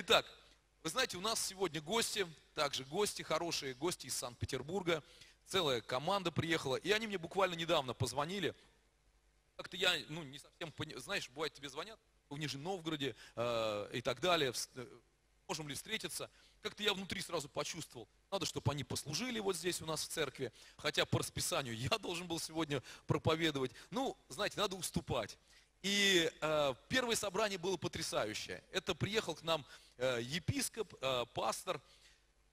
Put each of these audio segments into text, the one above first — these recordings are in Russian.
итак, вы знаете, у нас сегодня гости, также гости хорошие, гости из Санкт-Петербурга. Целая команда приехала, и они мне буквально недавно позвонили. Как-то я, ну, не совсем знаешь, бывает тебе звонят в Нижнем Новгороде э, и так далее, э, можем ли встретиться. Как-то я внутри сразу почувствовал, надо, чтобы они послужили вот здесь у нас в церкви, хотя по расписанию я должен был сегодня проповедовать. Ну, знаете, надо уступать. И э, первое собрание было потрясающее. Это приехал к нам э, епископ, э, пастор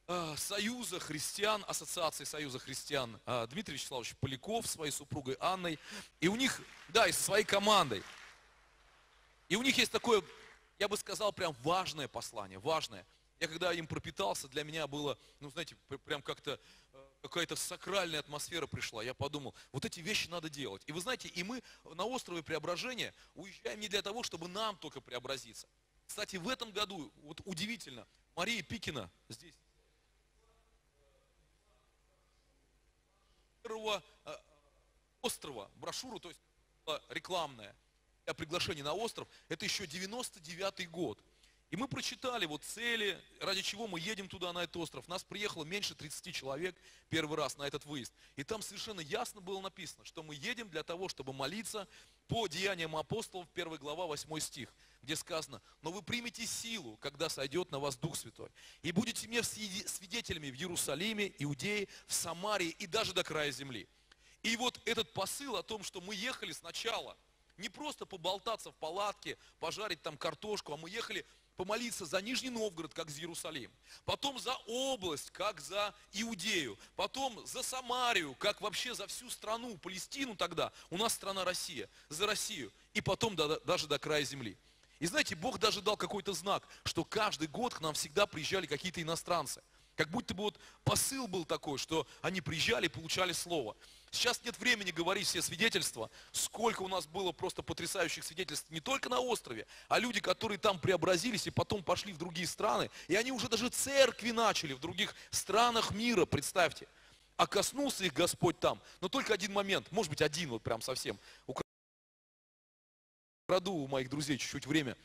э, Союза христиан, Ассоциации Союза христиан э, Дмитрий Вячеславович Поляков, своей супругой Анной. И у них, да, и со своей командой. И у них есть такое, я бы сказал, прям важное послание, важное. Я когда им пропитался, для меня было, ну знаете, прям как-то какая-то сакральная атмосфера пришла. Я подумал, вот эти вещи надо делать. И вы знаете, и мы на острове Преображения уезжаем не для того, чтобы нам только преобразиться. Кстати, в этом году, вот удивительно, Мария Пикина здесь. Первого э, острова, брошюру, то есть рекламная, для приглашения на остров, это еще 99 год. И мы прочитали вот цели, ради чего мы едем туда, на этот остров. Нас приехало меньше 30 человек первый раз на этот выезд. И там совершенно ясно было написано, что мы едем для того, чтобы молиться по деяниям апостолов, 1 глава, 8 стих, где сказано, но вы примете силу, когда сойдет на вас Дух Святой. И будете мне свидетелями в Иерусалиме, Иудее, в Самарии и даже до края земли. И вот этот посыл о том, что мы ехали сначала, не просто поболтаться в палатке, пожарить там картошку, а мы ехали помолиться за Нижний Новгород, как за Иерусалим, потом за область, как за Иудею, потом за Самарию, как вообще за всю страну, Палестину тогда, у нас страна Россия, за Россию, и потом до, даже до края земли. И знаете, Бог даже дал какой-то знак, что каждый год к нам всегда приезжали какие-то иностранцы. Как будто бы вот посыл был такой, что они приезжали и получали слово. Сейчас нет времени говорить все свидетельства, сколько у нас было просто потрясающих свидетельств не только на острове, а люди, которые там преобразились и потом пошли в другие страны, и они уже даже церкви начали в других странах мира, представьте. А коснулся их Господь там. Но только один момент, может быть один вот прям совсем. Украду у моих друзей чуть-чуть время.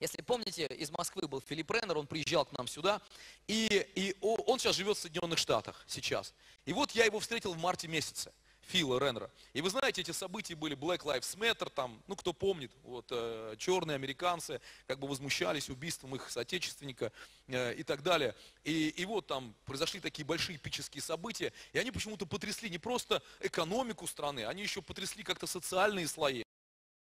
Если помните, из Москвы был Филипп Реннер, он приезжал к нам сюда, и, и он сейчас живет в Соединенных Штатах, сейчас. И вот я его встретил в марте месяце, Фила Реннера. И вы знаете, эти события были Black Lives Matter, там, ну кто помнит, вот, э, черные американцы как бы возмущались убийством их соотечественника э, и так далее. И, и вот там произошли такие большие эпические события, и они почему-то потрясли не просто экономику страны, они еще потрясли как-то социальные слои.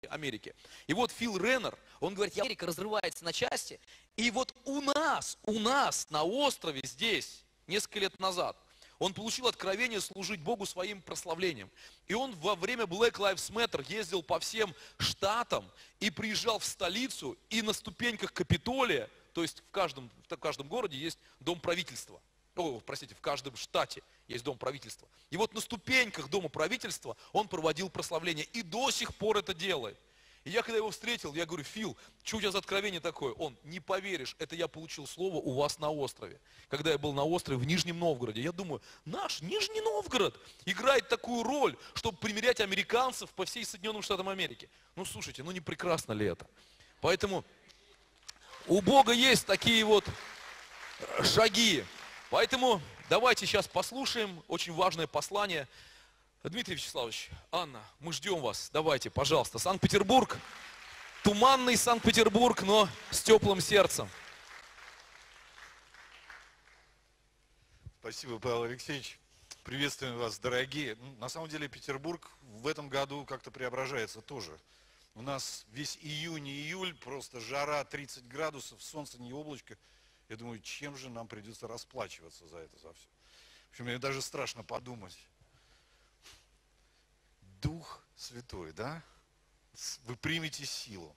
Америки. И вот Фил Реннер, он говорит, Америка разрывается на части. И вот у нас, у нас на острове здесь, несколько лет назад, он получил откровение служить Богу своим прославлением. И он во время Black Lives Matter ездил по всем штатам и приезжал в столицу, и на ступеньках Капитолия, то есть в каждом, в каждом городе есть дом правительства. О, простите, в каждом штате есть дом правительства. И вот на ступеньках дома правительства он проводил прославление. И до сих пор это делает. И я когда его встретил, я говорю, Фил, что у тебя за откровение такое? Он, не поверишь, это я получил слово у вас на острове. Когда я был на острове в Нижнем Новгороде, я думаю, наш Нижний Новгород играет такую роль, чтобы примерять американцев по всей Соединенным Штатам Америки. Ну, слушайте, ну не прекрасно ли это? Поэтому у Бога есть такие вот шаги. Поэтому давайте сейчас послушаем очень важное послание. Дмитрий Вячеславович, Анна, мы ждем вас. Давайте, пожалуйста. Санкт-Петербург, туманный Санкт-Петербург, но с теплым сердцем. Спасибо, Павел Алексеевич. Приветствуем вас, дорогие. Ну, на самом деле Петербург в этом году как-то преображается тоже. У нас весь июнь и июль, просто жара 30 градусов, солнце не облачко. Я думаю, чем же нам придется расплачиваться за это, за все. В общем, мне даже страшно подумать. Дух Святой, да? Вы примете силу.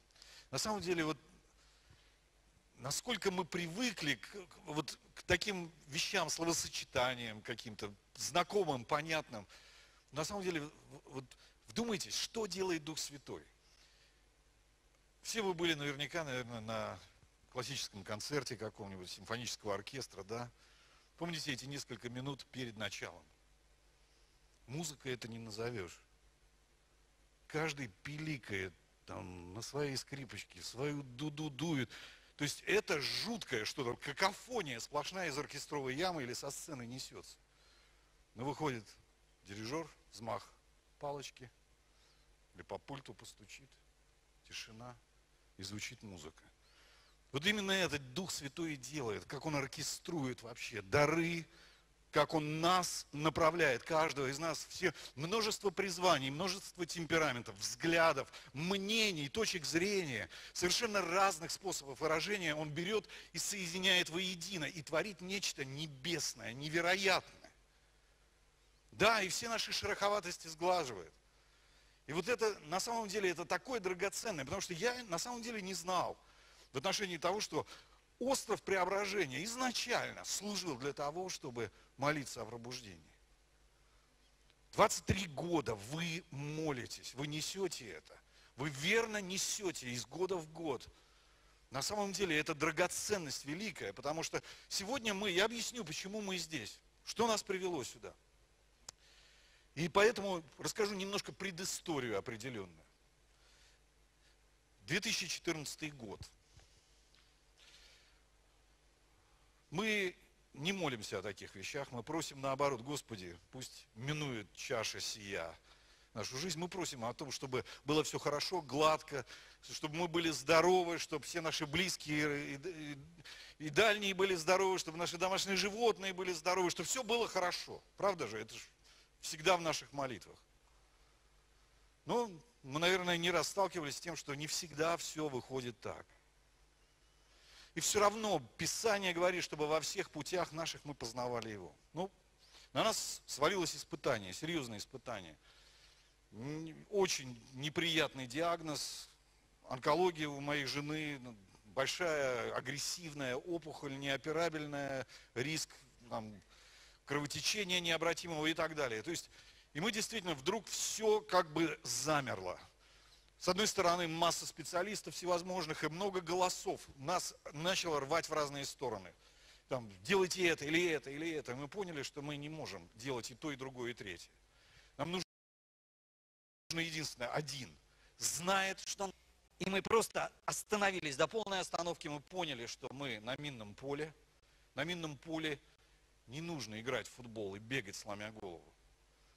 На самом деле, вот насколько мы привыкли к, вот, к таким вещам, словосочетаниям каким-то, знакомым, понятным. На самом деле, вот вдумайтесь, что делает Дух Святой. Все вы были наверняка, наверное, на классическом концерте какого-нибудь симфонического оркестра, да, помните эти несколько минут перед началом? Музыка это не назовешь. Каждый пиликает там на своей скрипочке, свою дуду дует. То есть это жуткое что-то, какофония сплошная из оркестровой ямы или со сцены несется. Но выходит дирижер, взмах палочки, или по пульту постучит, тишина, и звучит музыка. Вот именно этот Дух Святой делает, как Он оркеструет вообще дары, как Он нас направляет, каждого из нас, все, множество призваний, множество темпераментов, взглядов, мнений, точек зрения, совершенно разных способов выражения Он берет и соединяет воедино, и творит нечто небесное, невероятное. Да, и все наши шероховатости сглаживает. И вот это, на самом деле, это такое драгоценное, потому что я на самом деле не знал в отношении того, что остров преображения изначально служил для того, чтобы молиться о пробуждении. 23 года вы молитесь, вы несете это. Вы верно несете из года в год. На самом деле это драгоценность великая, потому что сегодня мы, я объясню, почему мы здесь, что нас привело сюда. И поэтому расскажу немножко предысторию определенную. 2014 год. Мы не молимся о таких вещах, мы просим наоборот, Господи, пусть минует чаша сия нашу жизнь. Мы просим о том, чтобы было все хорошо, гладко, чтобы мы были здоровы, чтобы все наши близкие и, и, и дальние были здоровы, чтобы наши домашние животные были здоровы, чтобы все было хорошо. Правда же? Это же всегда в наших молитвах. Но мы, наверное, не раз с тем, что не всегда все выходит так. И все равно Писание говорит, чтобы во всех путях наших мы познавали Его. Ну, на нас свалилось испытание, серьезное испытание. Очень неприятный диагноз. Онкология у моей жены, ну, большая агрессивная опухоль, неоперабельная, риск там, кровотечения необратимого и так далее. То есть, и мы действительно вдруг все как бы замерло. С одной стороны, масса специалистов всевозможных и много голосов нас начало рвать в разные стороны. Там, делайте это, или это, или это. Мы поняли, что мы не можем делать и то, и другое, и третье. Нам нужно единственное, один. Знает, что... И мы просто остановились. До полной остановки мы поняли, что мы на минном поле. На минном поле не нужно играть в футбол и бегать, сломя голову.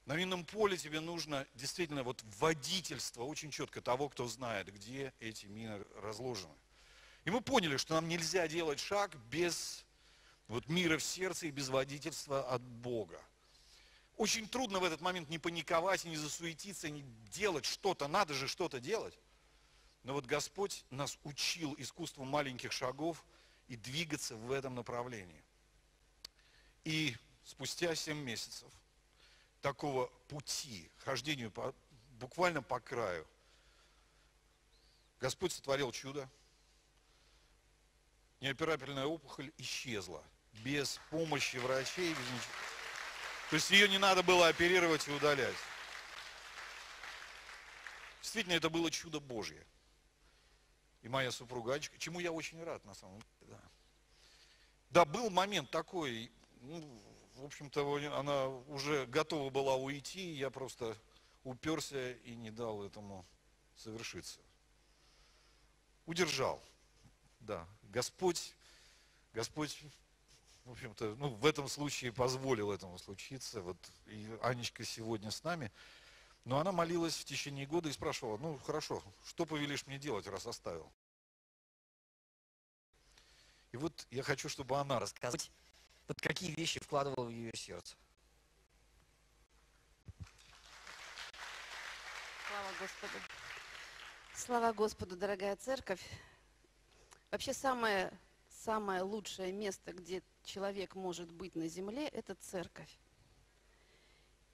На минном поле тебе нужно действительно вот водительство очень четко того, кто знает, где эти мины разложены. И мы поняли, что нам нельзя делать шаг без вот мира в сердце и без водительства от Бога. Очень трудно в этот момент не паниковать, не засуетиться, не делать что-то, надо же что-то делать. Но вот Господь нас учил искусству маленьких шагов и двигаться в этом направлении. И спустя 7 месяцев – такого пути, хождению по, буквально по краю. Господь сотворил чудо. Неоперабельная опухоль исчезла. Без помощи врачей, без ничего. То есть ее не надо было оперировать и удалять. Действительно, это было чудо Божье. И моя супруга чему я очень рад на самом деле. Да, да был момент такой, ну, в общем-то, она уже готова была уйти, я просто уперся и не дал этому совершиться. Удержал. Да, Господь, Господь, в общем-то, ну, в этом случае позволил этому случиться. Вот и Анечка сегодня с нами. Но она молилась в течение года и спрашивала, ну, хорошо, что повелишь мне делать, раз оставил? И вот я хочу, чтобы она рассказала вот какие вещи вкладывал в ее сердце. Слава Господу. Слава Господу, дорогая церковь. Вообще самое, самое лучшее место, где человек может быть на земле, это церковь.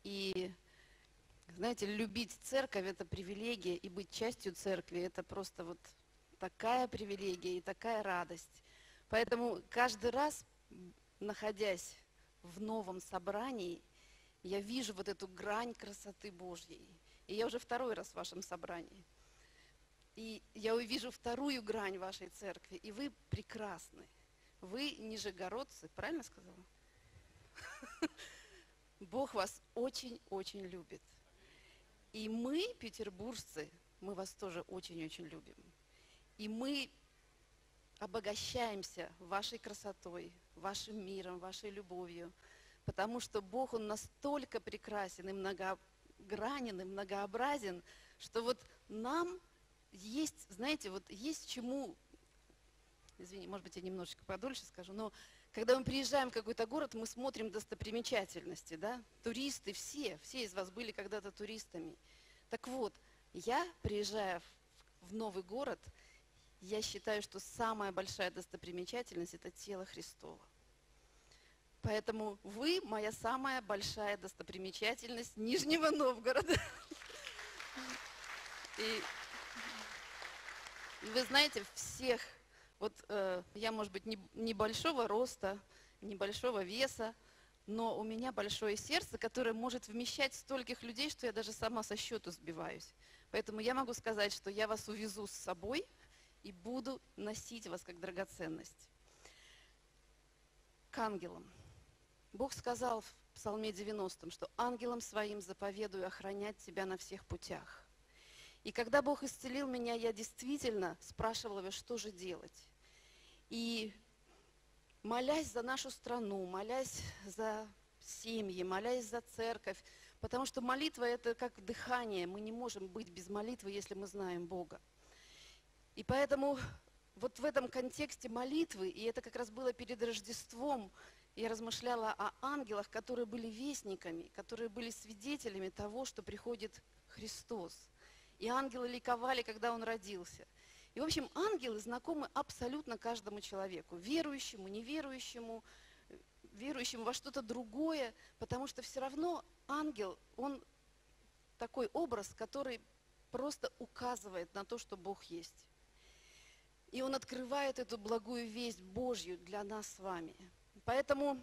И, знаете, любить церковь – это привилегия, и быть частью церкви – это просто вот такая привилегия и такая радость. Поэтому каждый раз находясь в новом собрании, я вижу вот эту грань красоты Божьей. И я уже второй раз в вашем собрании. И я увижу вторую грань вашей церкви. И вы прекрасны. Вы нижегородцы, правильно сказала? Бог вас очень-очень любит. И мы, петербуржцы, мы вас тоже очень-очень любим. И мы обогащаемся вашей красотой, вашим миром, вашей любовью, потому что Бог, Он настолько прекрасен и многогранен, и многообразен, что вот нам есть, знаете, вот есть чему, извини, может быть, я немножечко подольше скажу, но когда мы приезжаем в какой-то город, мы смотрим достопримечательности, да, туристы, все, все из вас были когда-то туристами. Так вот, я, приезжая в, новый город, я считаю, что самая большая достопримечательность – это тело Христово. Поэтому вы моя самая большая достопримечательность Нижнего Новгорода. И вы знаете, всех, вот э, я, может быть, не, небольшого роста, небольшого веса, но у меня большое сердце, которое может вмещать стольких людей, что я даже сама со счету сбиваюсь. Поэтому я могу сказать, что я вас увезу с собой и буду носить вас как драгоценность. К ангелам. Бог сказал в Псалме 90, что ангелам своим заповедую охранять тебя на всех путях. И когда Бог исцелил меня, я действительно спрашивала его, что же делать. И молясь за нашу страну, молясь за семьи, молясь за церковь, потому что молитва это как дыхание, мы не можем быть без молитвы, если мы знаем Бога. И поэтому вот в этом контексте молитвы, и это как раз было перед Рождеством, я размышляла о ангелах, которые были вестниками, которые были свидетелями того, что приходит Христос. И ангелы ликовали, когда он родился. И, в общем, ангелы знакомы абсолютно каждому человеку, верующему, неверующему, верующему во что-то другое, потому что все равно ангел, он такой образ, который просто указывает на то, что Бог есть. И он открывает эту благую весть Божью для нас с вами. Поэтому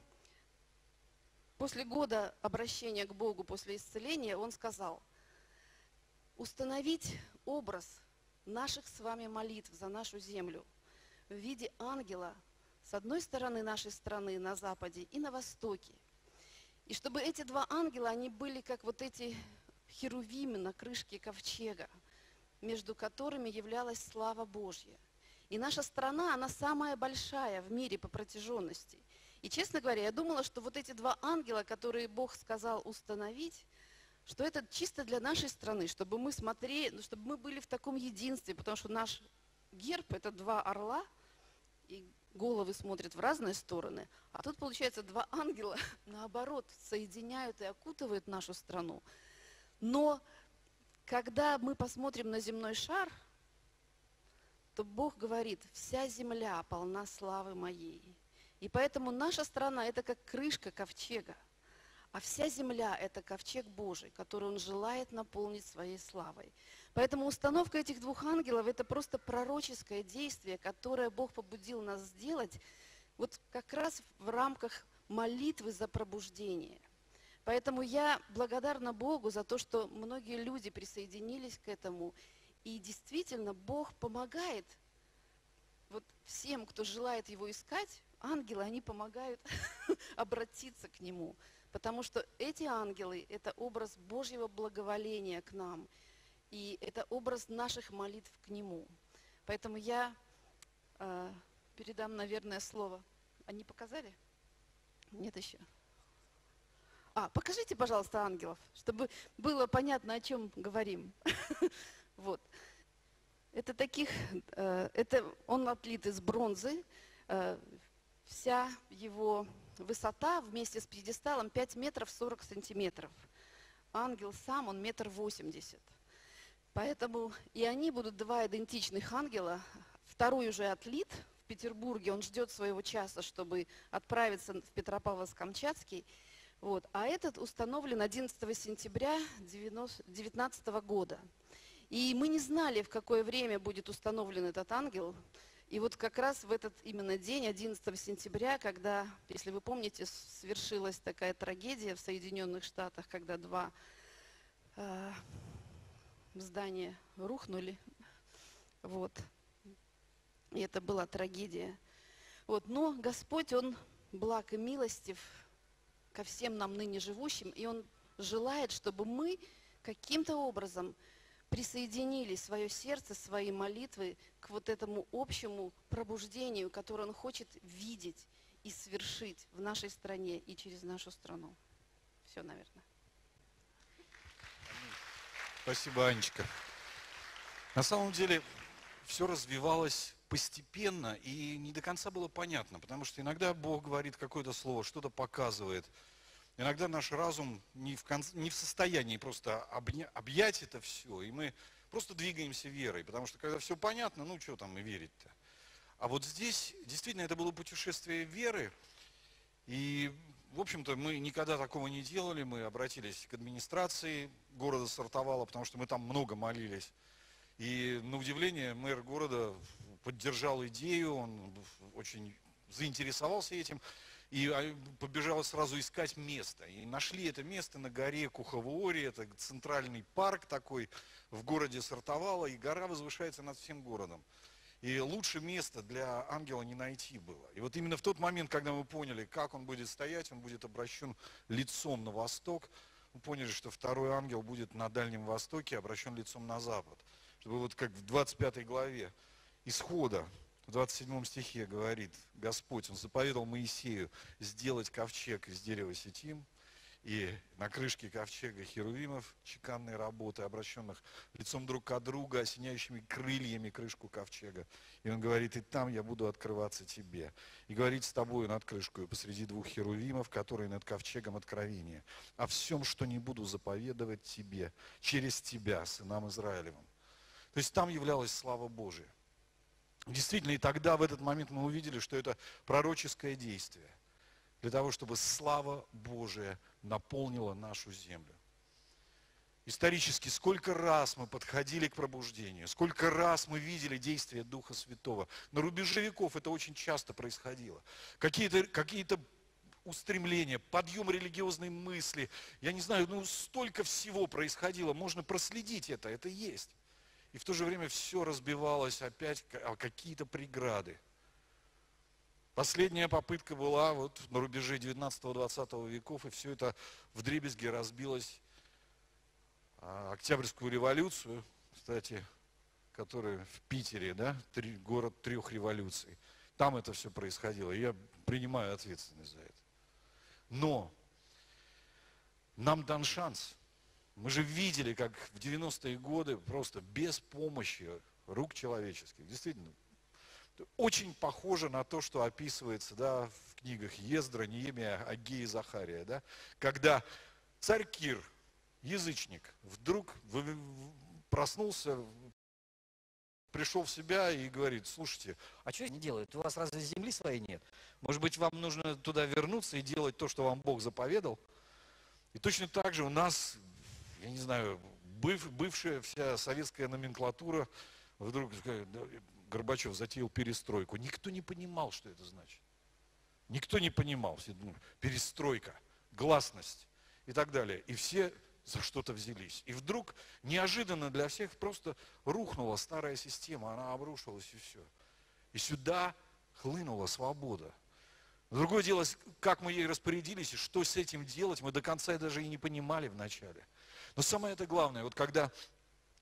после года обращения к Богу, после исцеления, он сказал, установить образ наших с вами молитв за нашу землю в виде ангела с одной стороны нашей страны на западе и на востоке. И чтобы эти два ангела, они были как вот эти херувимы на крышке ковчега, между которыми являлась слава Божья. И наша страна, она самая большая в мире по протяженности. И, честно говоря, я думала, что вот эти два ангела, которые Бог сказал установить, что это чисто для нашей страны, чтобы мы смотрели, ну, чтобы мы были в таком единстве, потому что наш герб – это два орла, и головы смотрят в разные стороны, а тут, получается, два ангела, наоборот, соединяют и окутывают нашу страну. Но когда мы посмотрим на земной шар, то Бог говорит, вся земля полна славы моей. И поэтому наша страна – это как крышка ковчега. А вся земля – это ковчег Божий, который Он желает наполнить своей славой. Поэтому установка этих двух ангелов – это просто пророческое действие, которое Бог побудил нас сделать вот как раз в рамках молитвы за пробуждение. Поэтому я благодарна Богу за то, что многие люди присоединились к этому. И действительно, Бог помогает вот всем, кто желает Его искать, ангелы, они помогают обратиться к Нему. Потому что эти ангелы – это образ Божьего благоволения к нам. И это образ наших молитв к Нему. Поэтому я э, передам, наверное, слово. Они показали? Нет еще. А, покажите, пожалуйста, ангелов, чтобы было понятно, о чем говорим. Вот. Это таких, э, это он отлит из бронзы, э, вся его высота вместе с пьедесталом 5 метров 40 сантиметров. Ангел сам, он метр восемьдесят. Поэтому и они будут два идентичных ангела. Второй уже отлит в Петербурге, он ждет своего часа, чтобы отправиться в Петропавловск-Камчатский. Вот. А этот установлен 11 сентября 2019 года. И мы не знали, в какое время будет установлен этот ангел. И вот как раз в этот именно день, 11 сентября, когда, если вы помните, свершилась такая трагедия в Соединенных Штатах, когда два э, здания рухнули, вот, и это была трагедия. Вот, но Господь, Он благ и милостив ко всем нам ныне живущим, и Он желает, чтобы мы каким-то образом присоединили свое сердце, свои молитвы к вот этому общему пробуждению, которое Он хочет видеть и свершить в нашей стране и через нашу страну. Все, наверное. Спасибо, Анечка. На самом деле все развивалось постепенно и не до конца было понятно, потому что иногда Бог говорит какое-то слово, что-то показывает. Иногда наш разум не в, конце, не в состоянии просто обня, объять это все, и мы просто двигаемся верой, потому что когда все понятно, ну что там и верить-то. А вот здесь действительно это было путешествие веры, и, в общем-то, мы никогда такого не делали, мы обратились к администрации города Сартовала, потому что мы там много молились. И на удивление мэр города поддержал идею, он очень заинтересовался этим и а, побежал сразу искать место. И нашли это место на горе Куховори, это центральный парк такой в городе Сартовала, и гора возвышается над всем городом. И лучше места для ангела не найти было. И вот именно в тот момент, когда мы поняли, как он будет стоять, он будет обращен лицом на восток, мы поняли, что второй ангел будет на Дальнем Востоке, обращен лицом на запад. Чтобы вот как в 25 главе исхода, в 27 стихе говорит Господь, Он заповедал Моисею сделать ковчег из дерева сетим, и на крышке ковчега херувимов чеканные работы, обращенных лицом друг от друга, осеняющими крыльями крышку ковчега. И он говорит, и там я буду открываться тебе. И говорить с тобою над крышкой посреди двух херувимов, которые над ковчегом откровения. О всем, что не буду заповедовать тебе, через тебя, сынам Израилевым. То есть там являлась слава Божия. Действительно, и тогда, в этот момент мы увидели, что это пророческое действие для того, чтобы слава Божия наполнила нашу землю. Исторически, сколько раз мы подходили к пробуждению, сколько раз мы видели действие Духа Святого. На рубеже веков это очень часто происходило. Какие-то какие устремления, подъем религиозной мысли. Я не знаю, ну столько всего происходило. Можно проследить это, это есть. И в то же время все разбивалось опять о какие-то преграды. Последняя попытка была вот на рубеже 19-20 веков, и все это в дребезге разбилось. А, Октябрьскую революцию, кстати, которая в Питере, да, три, город трех революций. Там это все происходило. И я принимаю ответственность за это. Но нам дан шанс. Мы же видели, как в 90-е годы просто без помощи рук человеческих, действительно, очень похоже на то, что описывается да, в книгах Ездра, Неемия, Агея и Захария. Да, когда царь Кир, язычник, вдруг проснулся, пришел в себя и говорит, слушайте, а что они делают? У вас разве земли своей нет? Может быть, вам нужно туда вернуться и делать то, что вам Бог заповедал? И точно так же у нас я не знаю, быв, бывшая вся советская номенклатура вдруг Горбачев затеял перестройку. Никто не понимал, что это значит. Никто не понимал. Все думали, перестройка, гласность и так далее. И все за что-то взялись. И вдруг неожиданно для всех просто рухнула старая система, она обрушилась и все. И сюда хлынула свобода. Другое дело, как мы ей распорядились и что с этим делать, мы до конца даже и не понимали вначале. Но самое это главное, вот когда,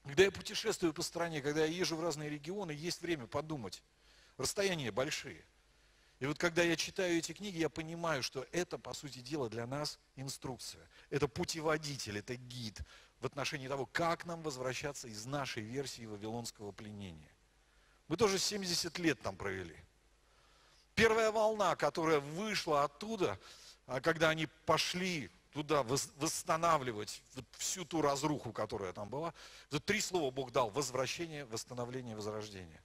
когда я путешествую по стране, когда я езжу в разные регионы, есть время подумать. Расстояния большие. И вот когда я читаю эти книги, я понимаю, что это, по сути дела, для нас инструкция. Это путеводитель, это гид в отношении того, как нам возвращаться из нашей версии вавилонского пленения. Мы тоже 70 лет там провели. Первая волна, которая вышла оттуда, а когда они пошли туда восстанавливать всю ту разруху, которая там была. Тут три слова Бог дал. Возвращение, восстановление, возрождение.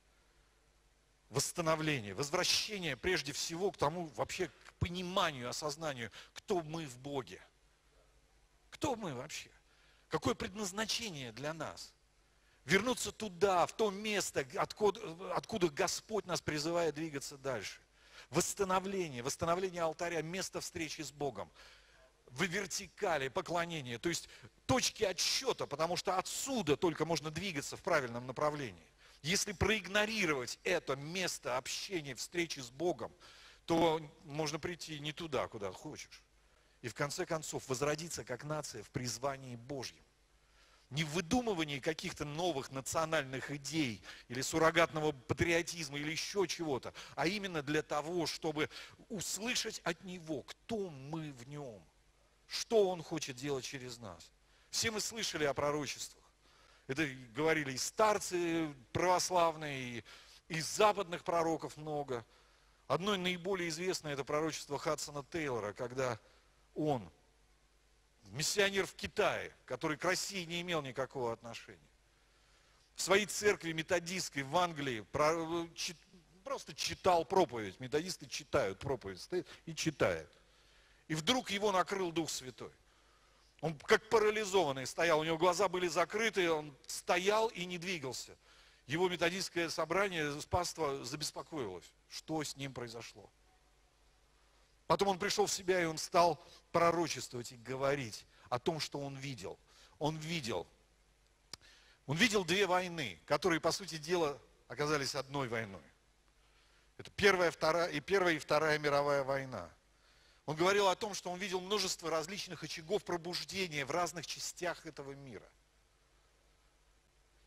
Восстановление, возвращение прежде всего к тому, вообще к пониманию, осознанию, кто мы в Боге. Кто мы вообще? Какое предназначение для нас? Вернуться туда, в то место, откуда, откуда Господь нас призывает двигаться дальше. Восстановление, восстановление алтаря, место встречи с Богом в вертикали поклонения, то есть точки отсчета, потому что отсюда только можно двигаться в правильном направлении. Если проигнорировать это место общения, встречи с Богом, то можно прийти не туда, куда хочешь. И в конце концов возродиться как нация в призвании Божьем. не в выдумывании каких-то новых национальных идей или суррогатного патриотизма или еще чего-то, а именно для того, чтобы услышать от Него, кто мы в Нем, что Он хочет делать через нас. Все мы слышали о пророчествах. Это говорили и старцы православные, и из западных пророков много. Одно наиболее известное это пророчество Хадсона Тейлора, когда он миссионер в Китае, который к России не имел никакого отношения. В своей церкви методистской в Англии просто читал проповедь. Методисты читают проповедь, стоит и читает. И вдруг его накрыл Дух Святой. Он как парализованный стоял, у него глаза были закрыты, он стоял и не двигался. Его методистское собрание, паства забеспокоилось, что с ним произошло. Потом он пришел в себя, и он стал пророчествовать и говорить о том, что он видел. Он видел. Он видел две войны, которые, по сути дела, оказались одной войной. Это первая, вторая, и первая и вторая мировая война. Он говорил о том, что он видел множество различных очагов пробуждения в разных частях этого мира.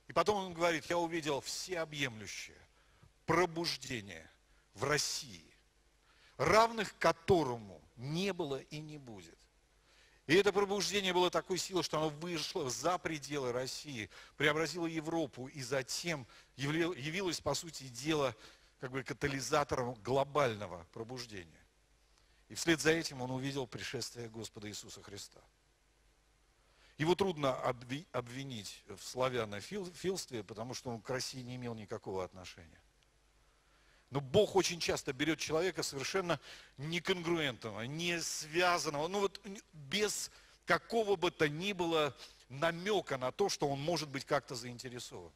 И потом он говорит, я увидел всеобъемлющее пробуждение в России равных которому не было и не будет. И это пробуждение было такой силы, что оно вышло за пределы России, преобразило Европу и затем явилось, по сути дела, как бы катализатором глобального пробуждения. И вслед за этим он увидел пришествие Господа Иисуса Христа. Его трудно обвинить в славянофилстве, потому что он к России не имел никакого отношения. Но Бог очень часто берет человека совершенно неконгруентного, не связанного, ну вот без какого бы то ни было намека на то, что он может быть как-то заинтересован.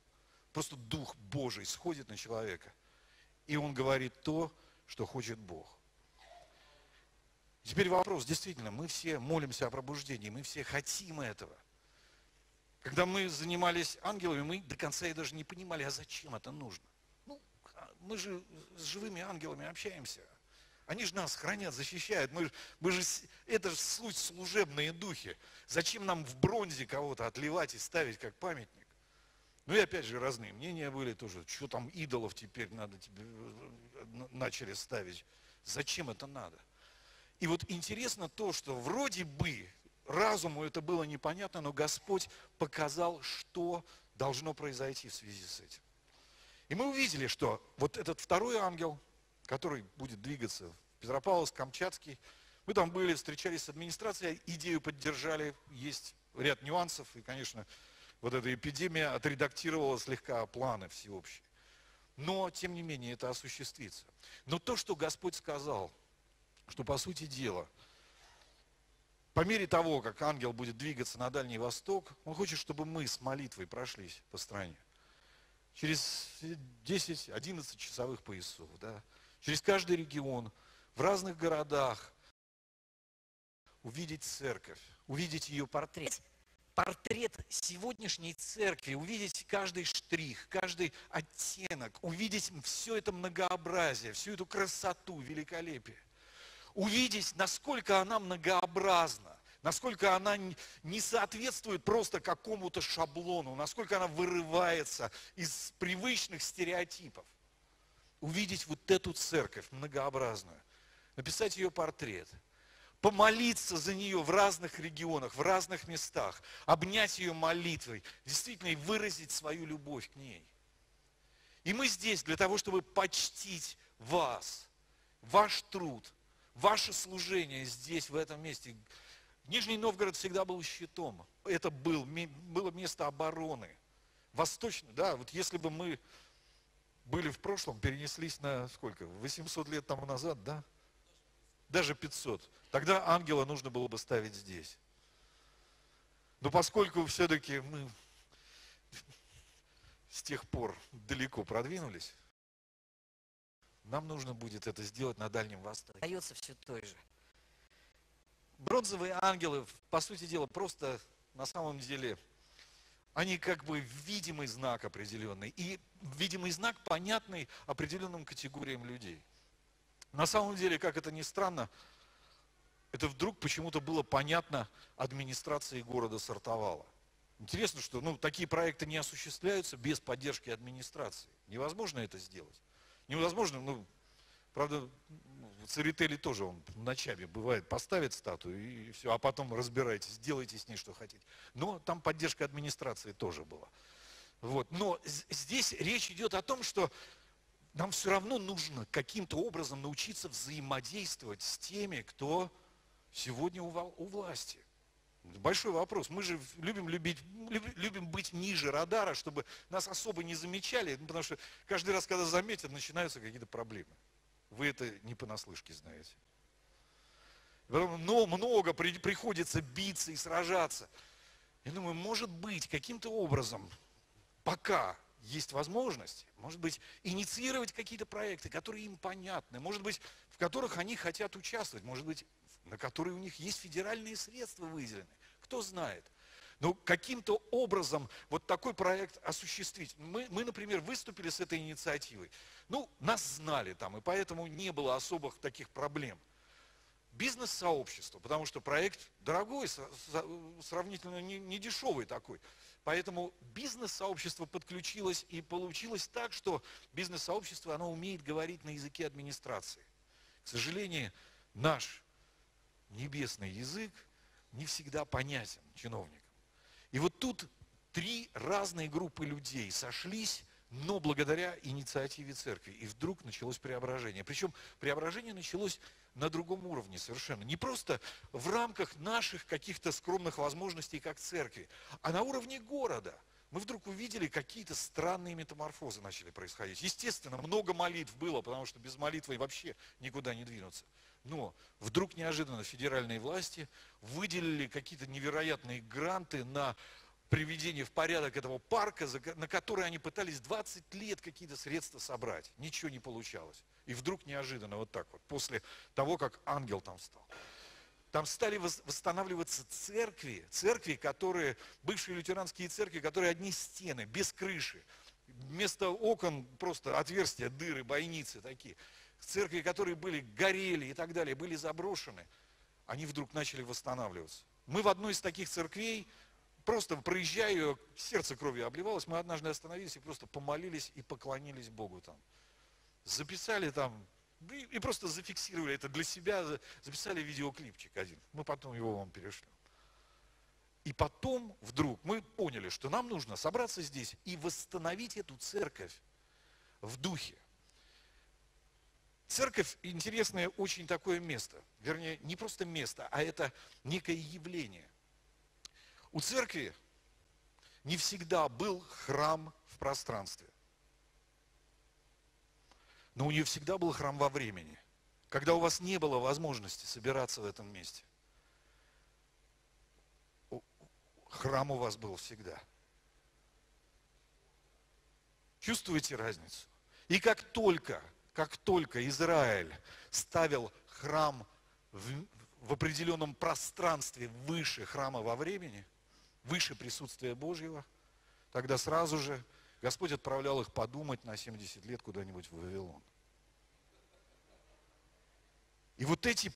Просто Дух Божий сходит на человека, и он говорит то, что хочет Бог. Теперь вопрос, действительно, мы все молимся о пробуждении, мы все хотим этого. Когда мы занимались ангелами, мы до конца и даже не понимали, а зачем это нужно мы же с живыми ангелами общаемся. Они же нас хранят, защищают. Мы, мы же, это же суть служебные духи. Зачем нам в бронзе кого-то отливать и ставить как памятник? Ну и опять же разные мнения были тоже. Что там идолов теперь надо тебе э, начали ставить? Зачем это надо? И вот интересно то, что вроде бы разуму это было непонятно, но Господь показал, что должно произойти в связи с этим. И мы увидели, что вот этот второй ангел, который будет двигаться в Петропавловск-Камчатский, мы там были, встречались с администрацией, идею поддержали, есть ряд нюансов, и, конечно, вот эта эпидемия отредактировала слегка планы всеобщие. Но, тем не менее, это осуществится. Но то, что Господь сказал, что, по сути дела, по мере того, как ангел будет двигаться на Дальний Восток, он хочет, чтобы мы с молитвой прошлись по стране через 10-11 часовых поясов, да, через каждый регион, в разных городах, увидеть церковь, увидеть ее портрет. Портрет сегодняшней церкви, увидеть каждый штрих, каждый оттенок, увидеть все это многообразие, всю эту красоту, великолепие. Увидеть, насколько она многообразна насколько она не соответствует просто какому-то шаблону, насколько она вырывается из привычных стереотипов. Увидеть вот эту церковь многообразную, написать ее портрет, помолиться за нее в разных регионах, в разных местах, обнять ее молитвой, действительно и выразить свою любовь к ней. И мы здесь для того, чтобы почтить вас, ваш труд, ваше служение здесь, в этом месте. Нижний Новгород всегда был щитом. Это был, было место обороны. Восточный, да, вот если бы мы были в прошлом, перенеслись на сколько? 800 лет тому назад, да? Даже 500. Тогда ангела нужно было бы ставить здесь. Но поскольку все-таки мы с тех пор далеко продвинулись, нам нужно будет это сделать на Дальнем Востоке. Остается все той же бронзовые ангелы, по сути дела, просто на самом деле, они как бы видимый знак определенный. И видимый знак понятный определенным категориям людей. На самом деле, как это ни странно, это вдруг почему-то было понятно администрации города Сартовала. Интересно, что ну, такие проекты не осуществляются без поддержки администрации. Невозможно это сделать. Невозможно, ну, правда, ну, в Церетели тоже он ночами бывает, поставит статую и все, а потом разбирайтесь, делайте с ней что хотите. Но там поддержка администрации тоже была. Вот. Но здесь речь идет о том, что нам все равно нужно каким-то образом научиться взаимодействовать с теми, кто сегодня у власти. Большой вопрос. Мы же любим, любить, любим быть ниже радара, чтобы нас особо не замечали, ну, потому что каждый раз, когда заметят, начинаются какие-то проблемы. Вы это не понаслышке знаете. Но много приходится биться и сражаться. Я думаю, может быть, каким-то образом, пока есть возможность, может быть, инициировать какие-то проекты, которые им понятны, может быть, в которых они хотят участвовать, может быть, на которые у них есть федеральные средства выделены. Кто знает. Но каким-то образом вот такой проект осуществить. Мы, мы, например, выступили с этой инициативой. Ну, нас знали там, и поэтому не было особых таких проблем. Бизнес-сообщество, потому что проект дорогой, сравнительно не, не дешевый такой. Поэтому бизнес-сообщество подключилось и получилось так, что бизнес-сообщество, оно умеет говорить на языке администрации. К сожалению, наш небесный язык не всегда понятен чиновникам. И вот тут три разные группы людей сошлись, но благодаря инициативе церкви. И вдруг началось преображение. Причем преображение началось на другом уровне совершенно. Не просто в рамках наших каких-то скромных возможностей как церкви, а на уровне города. Мы вдруг увидели, какие-то странные метаморфозы начали происходить. Естественно, много молитв было, потому что без молитвы вообще никуда не двинуться. Но вдруг неожиданно федеральные власти выделили какие-то невероятные гранты на приведение в порядок этого парка, на который они пытались 20 лет какие-то средства собрать. Ничего не получалось. И вдруг неожиданно, вот так вот, после того, как ангел там стал. Там стали восстанавливаться церкви, церкви, которые, бывшие лютеранские церкви, которые одни стены, без крыши. Вместо окон просто отверстия, дыры, бойницы такие церкви, которые были, горели и так далее, были заброшены, они вдруг начали восстанавливаться. Мы в одной из таких церквей, просто проезжая ее, сердце кровью обливалось, мы однажды остановились и просто помолились и поклонились Богу там. Записали там, и, и просто зафиксировали это для себя, записали видеоклипчик один. Мы потом его вам перешлем. И потом вдруг мы поняли, что нам нужно собраться здесь и восстановить эту церковь в духе. Церковь интересное очень такое место. Вернее, не просто место, а это некое явление. У церкви не всегда был храм в пространстве. Но у нее всегда был храм во времени. Когда у вас не было возможности собираться в этом месте. Храм у вас был всегда. Чувствуете разницу? И как только как только Израиль ставил храм в, в определенном пространстве выше храма во времени, выше присутствия Божьего, тогда сразу же Господь отправлял их подумать на 70 лет куда-нибудь в Вавилон. И вот эти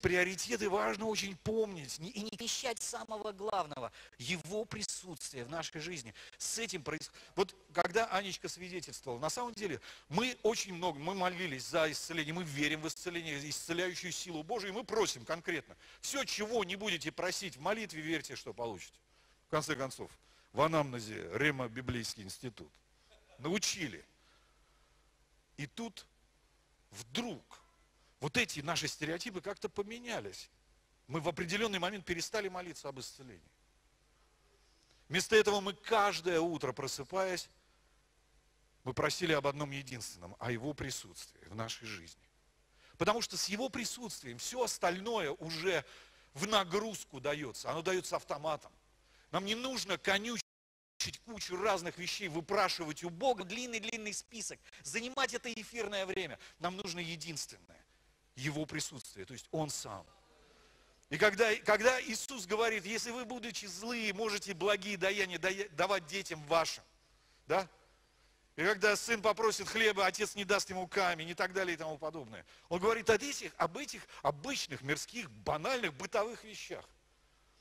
приоритеты важно очень помнить и не вещать самого главного, его присутствие в нашей жизни. С этим происходит. Вот когда Анечка свидетельствовала, на самом деле мы очень много, мы молились за исцеление, мы верим в исцеление, исцеляющую силу Божию, и мы просим конкретно. Все, чего не будете просить в молитве, верьте, что получите. В конце концов, в анамнезе Рема Библейский институт. Научили. И тут вдруг вот эти наши стереотипы как-то поменялись. Мы в определенный момент перестали молиться об исцелении. Вместо этого мы каждое утро, просыпаясь, мы просили об одном единственном, о Его присутствии в нашей жизни. Потому что с Его присутствием все остальное уже в нагрузку дается. Оно дается автоматом. Нам не нужно конючить кучу разных вещей, выпрашивать у Бога длинный-длинный список, занимать это эфирное время. Нам нужно единственное. Его присутствие, то есть Он сам. И когда, когда Иисус говорит, если вы, будучи злые, можете благие даяния давать детям вашим, да? И когда сын попросит хлеба, отец не даст ему камень и так далее и тому подобное. Он говорит об этих, об этих обычных, мирских, банальных, бытовых вещах.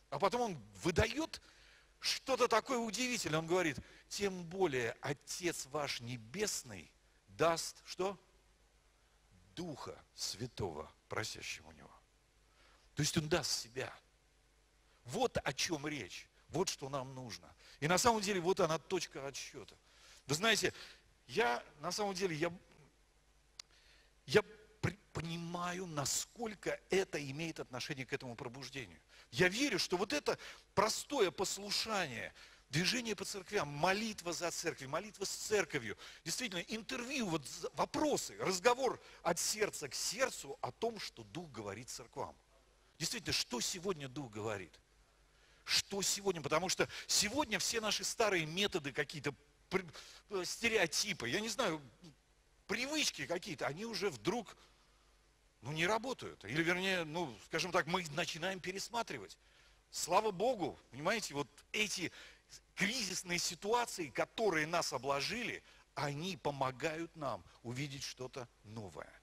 А потом он выдает что-то такое удивительное. Он говорит, тем более Отец ваш Небесный даст что? Духа Святого, просящему у Него. То есть Он даст себя. Вот о чем речь. Вот что нам нужно. И на самом деле вот она точка отсчета. Вы знаете, я на самом деле, я, я понимаю, насколько это имеет отношение к этому пробуждению. Я верю, что вот это простое послушание, движение по церквям, молитва за церковь, молитва с церковью, действительно, интервью, вот вопросы, разговор от сердца к сердцу о том, что Дух говорит церквам. Действительно, что сегодня Дух говорит? Что сегодня? Потому что сегодня все наши старые методы какие-то, стереотипы, я не знаю, привычки какие-то, они уже вдруг ну, не работают. Или, вернее, ну, скажем так, мы начинаем пересматривать. Слава Богу, понимаете, вот эти кризисные ситуации, которые нас обложили, они помогают нам увидеть что-то новое.